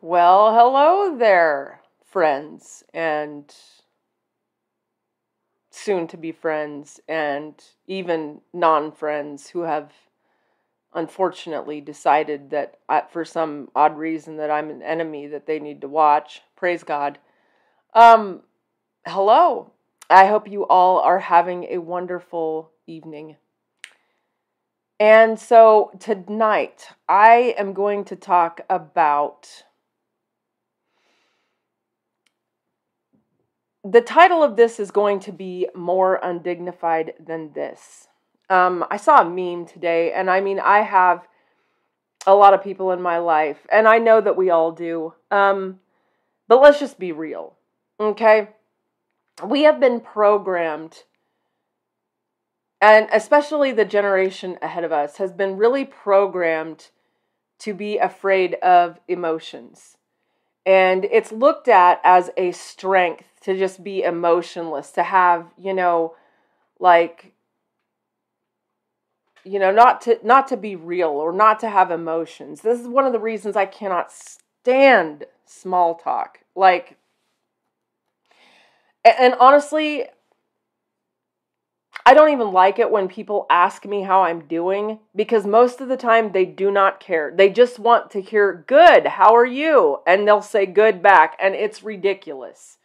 Well, hello there, friends, and soon to be friends, and even non friends who have unfortunately decided that uh, for some odd reason that I'm an enemy that they need to watch. Praise God. Um, hello. I hope you all are having a wonderful evening. And so tonight, I am going to talk about the title of this is going to be More Undignified Than This. Um, I saw a meme today, and I mean, I have a lot of people in my life, and I know that we all do. Um, but let's just be real, okay? We have been programmed, and especially the generation ahead of us has been really programmed to be afraid of emotions. And it's looked at as a strength to just be emotionless, to have, you know, like you know, not to not to be real or not to have emotions. This is one of the reasons I cannot stand small talk. Like and honestly, I don't even like it when people ask me how I'm doing because most of the time they do not care. They just want to hear, Good, how are you? And they'll say good back, and it's ridiculous.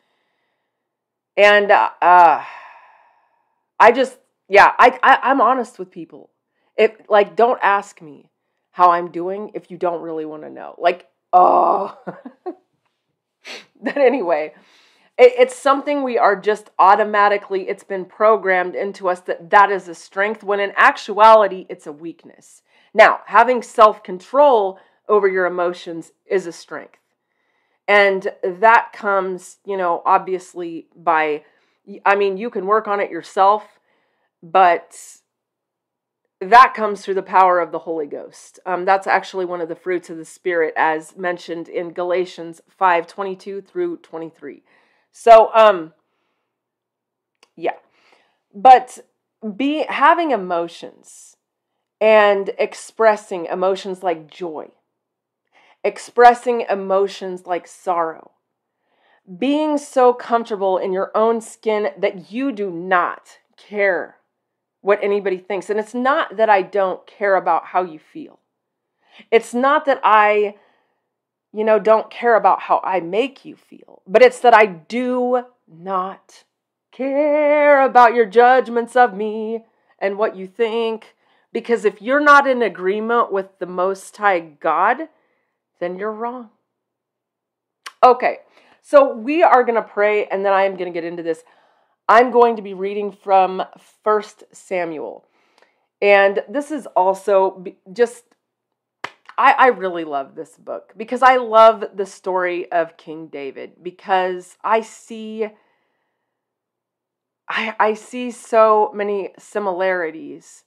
And uh, uh I just, yeah, I, I, I'm honest with people. If, like, don't ask me how I'm doing if you don't really want to know. Like, oh. but anyway, it, it's something we are just automatically, it's been programmed into us that that is a strength when in actuality, it's a weakness. Now, having self control over your emotions is a strength. And that comes, you know, obviously by, I mean, you can work on it yourself, but that comes through the power of the Holy Ghost. Um, that's actually one of the fruits of the Spirit, as mentioned in Galatians 5 22 through 23. So, um, yeah. But be having emotions and expressing emotions like joy, expressing emotions like sorrow, being so comfortable in your own skin that you do not care what anybody thinks. And it's not that I don't care about how you feel. It's not that I you know, don't care about how I make you feel, but it's that I do not care about your judgments of me and what you think. Because if you're not in agreement with the Most High God, then you're wrong. Okay, so we are going to pray, and then I am going to get into this. I'm going to be reading from First Samuel. And this is also just I, I really love this book because I love the story of King David because I see I, I see so many similarities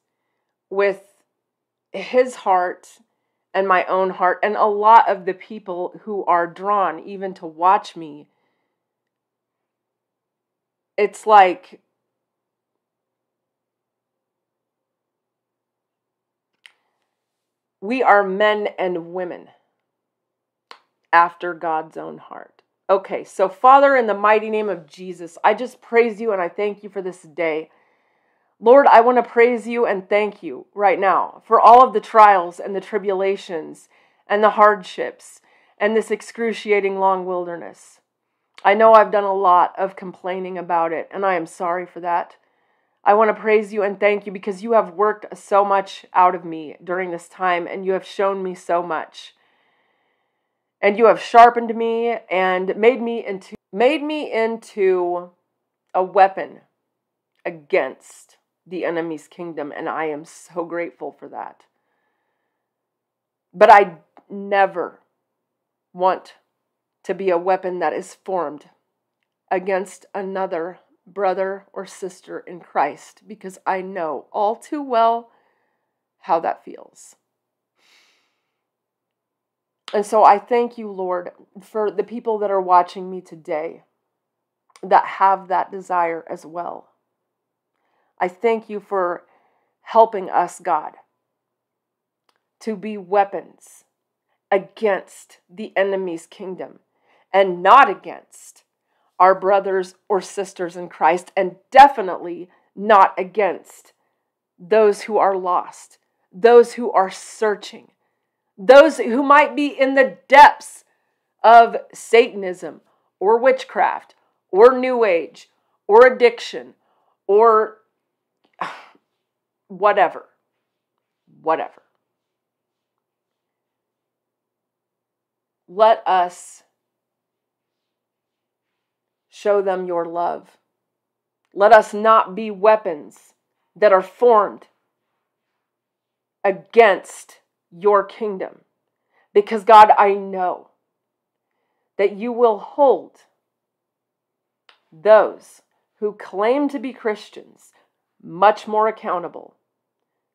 with his heart and my own heart and a lot of the people who are drawn even to watch me. It's like We are men and women after God's own heart. Okay, so Father, in the mighty name of Jesus, I just praise you and I thank you for this day. Lord, I want to praise you and thank you right now for all of the trials and the tribulations and the hardships and this excruciating long wilderness. I know I've done a lot of complaining about it, and I am sorry for that. I want to praise you and thank you because you have worked so much out of me during this time and you have shown me so much. And you have sharpened me and made me into made me into a weapon against the enemy's kingdom and I am so grateful for that. But I never want to be a weapon that is formed against another brother or sister in Christ because I know all too well how that feels. And so I thank you, Lord, for the people that are watching me today that have that desire as well. I thank you for helping us, God, to be weapons against the enemy's kingdom and not against our brothers or sisters in Christ, and definitely not against those who are lost, those who are searching, those who might be in the depths of Satanism or witchcraft or New Age or addiction or whatever. Whatever. Let us show them your love. Let us not be weapons that are formed against your kingdom. Because, God, I know that you will hold those who claim to be Christians much more accountable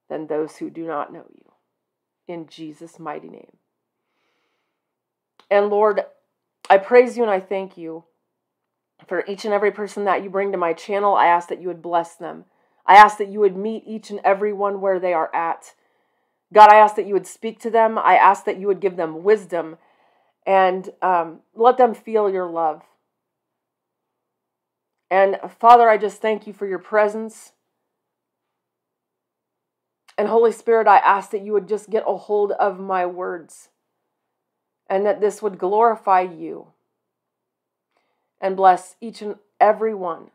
than those who do not know you. In Jesus' mighty name. And Lord, I praise you and I thank you for each and every person that you bring to my channel. I ask that you would bless them. I ask that you would meet each and every one where they are at. God, I ask that you would speak to them. I ask that you would give them wisdom and um, let them feel your love. And Father, I just thank you for your presence. And Holy Spirit, I ask that you would just get a hold of my words and that this would glorify you and bless each and every one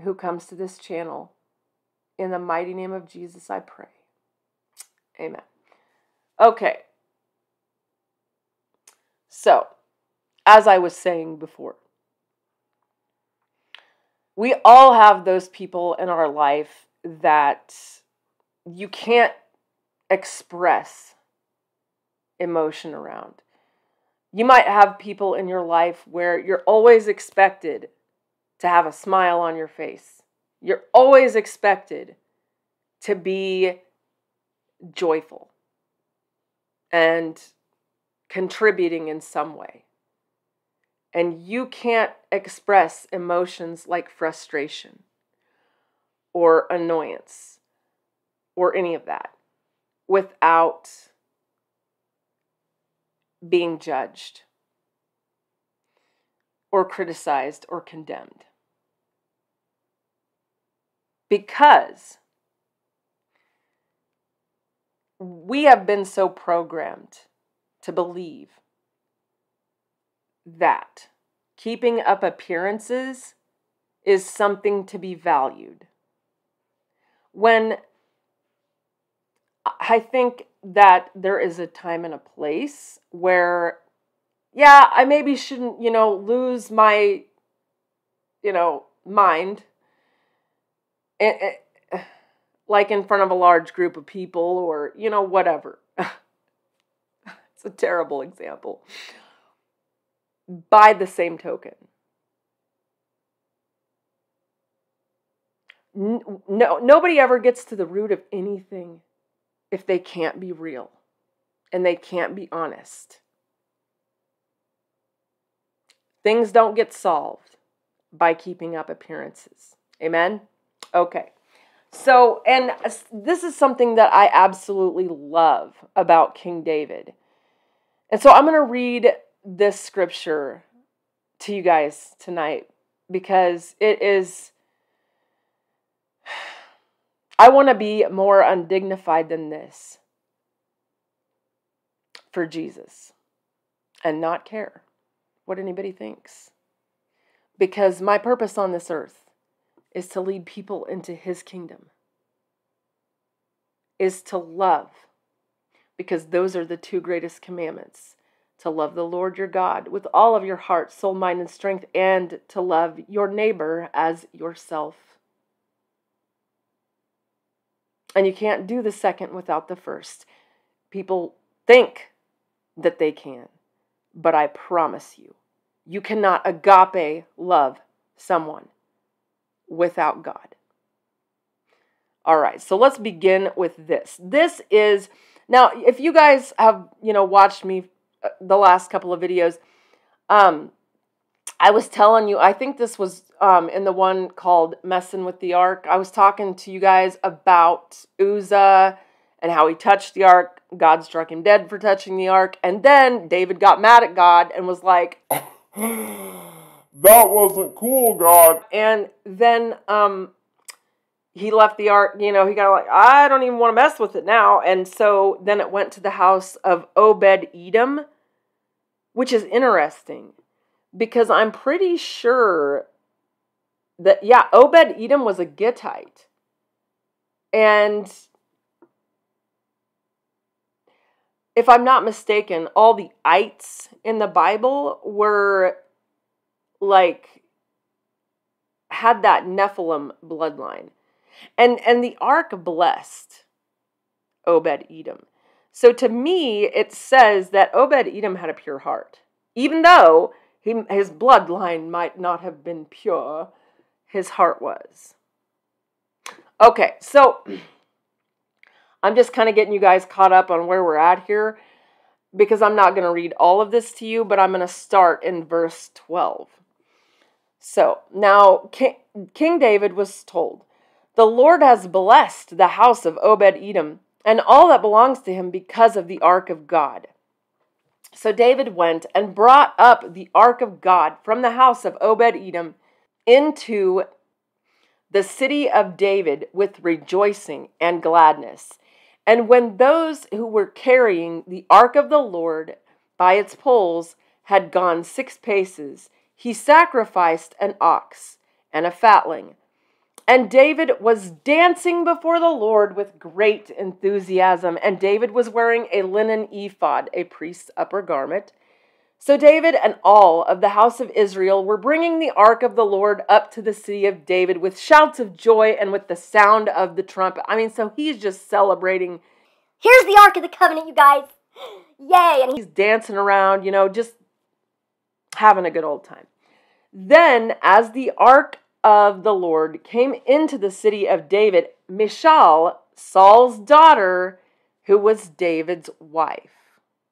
who comes to this channel. In the mighty name of Jesus, I pray. Amen. Okay. So, as I was saying before, we all have those people in our life that you can't express emotion around. You might have people in your life where you're always expected to have a smile on your face. You're always expected to be joyful and contributing in some way. And you can't express emotions like frustration or annoyance or any of that without being judged or criticized or condemned. Because we have been so programmed to believe that keeping up appearances is something to be valued. When I think that there is a time and a place where, yeah, I maybe shouldn't, you know, lose my, you know, mind. It, it, like in front of a large group of people or, you know, whatever. it's a terrible example. By the same token, no, nobody ever gets to the root of anything if they can't be real and they can't be honest. Things don't get solved by keeping up appearances. Amen? Okay. So, and this is something that I absolutely love about King David. And so I'm going to read this scripture to you guys tonight because it is. I want to be more undignified than this for Jesus and not care what anybody thinks. Because my purpose on this earth is to lead people into his kingdom, is to love, because those are the two greatest commandments to love the Lord your God with all of your heart, soul, mind, and strength, and to love your neighbor as yourself. And you can't do the second without the first. People think that they can, but I promise you, you cannot agape love someone without God. All right, so let's begin with this. This is now if you guys have, you know, watched me uh, the last couple of videos, um I was telling you, I think this was um, in the one called Messing with the Ark. I was talking to you guys about Uzzah and how he touched the ark. God struck him dead for touching the ark. And then David got mad at God and was like, That wasn't cool, God. And then um, he left the ark, you know, he got like, I don't even want to mess with it now. And so then it went to the house of Obed Edom, which is interesting because I'm pretty sure that, yeah, Obed Edom was a Gittite. And if I'm not mistaken, all the ites in the Bible were like had that Nephilim bloodline. And and the ark blessed Obed Edom. So to me, it says that Obed Edom had a pure heart. Even though he, his bloodline might not have been pure, his heart was. Okay, so I'm just kind of getting you guys caught up on where we're at here because I'm not going to read all of this to you, but I'm going to start in verse 12. So now King, King David was told, The Lord has blessed the house of Obed Edom and all that belongs to him because of the ark of God. So David went and brought up the ark of God from the house of Obed Edom into the city of David with rejoicing and gladness. And when those who were carrying the ark of the Lord by its poles had gone six paces, he sacrificed an ox and a fatling. And David was dancing before the Lord with great enthusiasm. And David was wearing a linen ephod, a priest's upper garment. So David and all of the house of Israel were bringing the ark of the Lord up to the city of David with shouts of joy and with the sound of the trumpet. I mean, so he's just celebrating. Here's the ark of the covenant, you guys. Yay! And he's dancing around, you know, just having a good old time. Then, as the ark of the Lord came into the city of David, Michal, Saul's daughter, who was David's wife.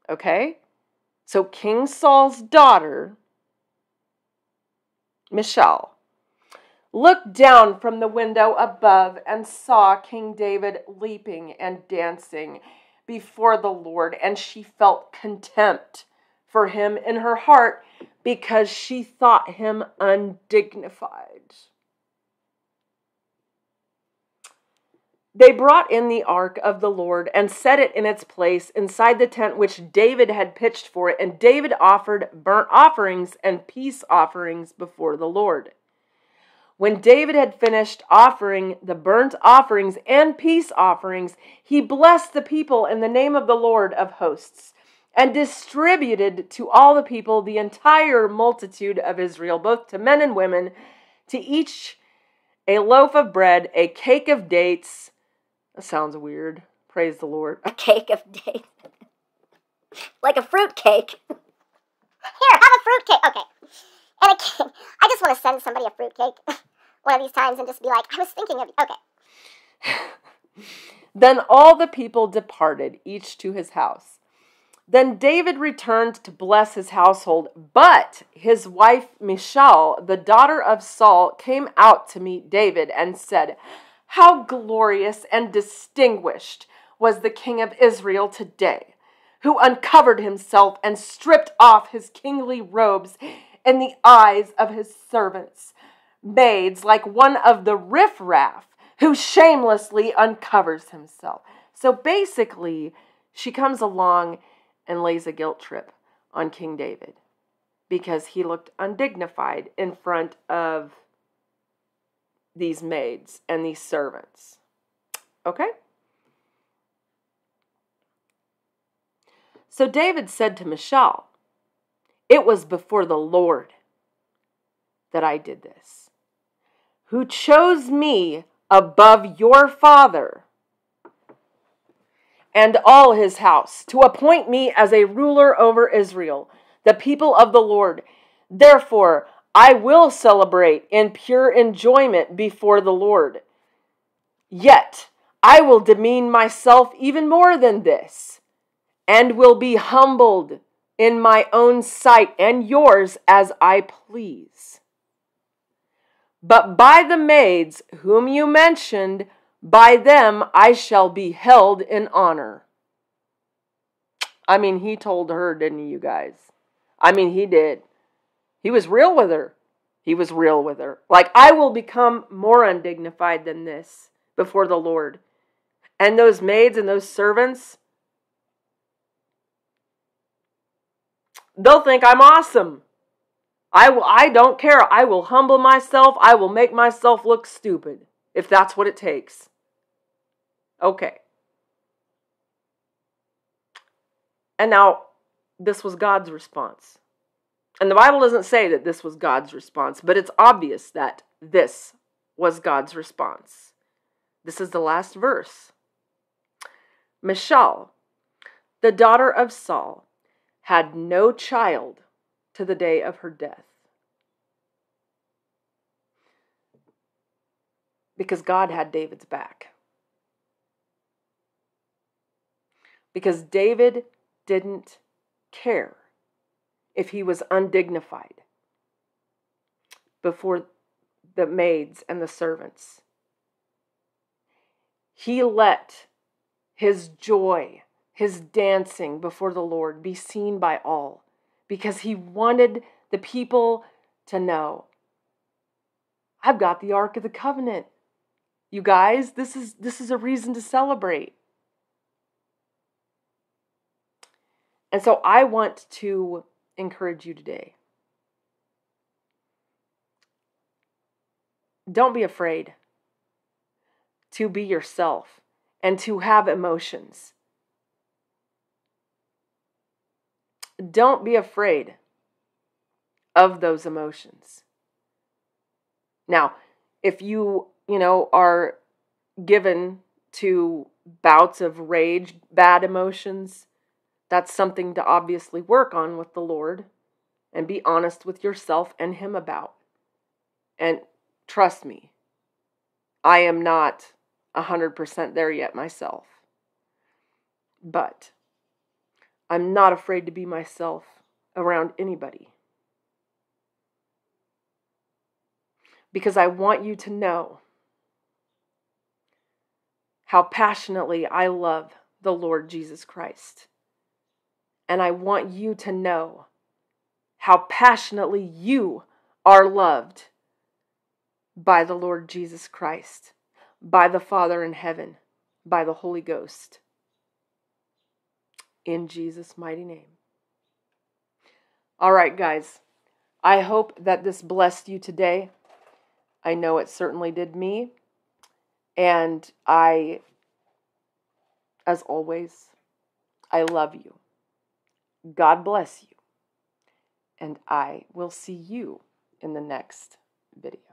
Okay? So King Saul's daughter, Michal, looked down from the window above and saw King David leaping and dancing before the Lord, and she felt contempt for him in her heart because she thought him undignified. They brought in the ark of the Lord and set it in its place inside the tent which David had pitched for it, and David offered burnt offerings and peace offerings before the Lord. When David had finished offering the burnt offerings and peace offerings, he blessed the people in the name of the Lord of hosts and distributed to all the people the entire multitude of Israel, both to men and women, to each a loaf of bread, a cake of dates, that sounds weird. Praise the Lord. A cake of dates. like a fruit cake. Here, have a fruit cake. Okay. And a cake. I just want to send somebody a fruit cake one of these times and just be like, I was thinking of you. Okay. then all the people departed, each to his house. Then David returned to bless his household, but his wife Michal, the daughter of Saul, came out to meet David and said, how glorious and distinguished was the king of Israel today, who uncovered himself and stripped off his kingly robes in the eyes of his servants, maids like one of the riffraff who shamelessly uncovers himself. So basically, she comes along and lays a guilt trip on King David because he looked undignified in front of these maids and these servants. Okay? So David said to Michal, It was before the Lord that I did this, who chose me above your father and all his house to appoint me as a ruler over Israel, the people of the Lord. Therefore, I will celebrate in pure enjoyment before the Lord. Yet I will demean myself even more than this, and will be humbled in my own sight and yours as I please. But by the maids whom you mentioned, By them I shall be held in honor. I mean, he told her, didn't he, you guys? I mean, he did. He was real with her. He was real with her. Like, I will become more undignified than this before the Lord. And those maids and those servants, they'll think I'm awesome. I, will, I don't care. I will humble myself. I will make myself look stupid if that's what it takes. Okay. And now, this was God's response. And the Bible doesn't say that this was God's response, but it's obvious that this was God's response. This is the last verse. Michal, the daughter of Saul, had no child to the day of her death. Because God had David's back. Because David didn't care if he was undignified before the maids and the servants. He let his joy, his dancing before the Lord be seen by all because he wanted the people to know I've got the Ark of the Covenant. You guys, this is this is a reason to celebrate. And so I want to encourage you today. Don't be afraid to be yourself and to have emotions. Don't be afraid of those emotions. Now, if you, you know, are given to bouts of rage, bad emotions, that's something to obviously work on with the Lord and be honest with yourself and Him about. And trust me, I am not 100% there yet myself. But I'm not afraid to be myself around anybody. Because I want you to know how passionately I love the Lord Jesus Christ. And I want you to know how passionately you are loved by the Lord Jesus Christ, by the Father in heaven, by the Holy Ghost. In Jesus' mighty name. All right, guys. I hope that this blessed you today. I know it certainly did me. And I, as always, I love you. God bless you. And I will see you in the next video.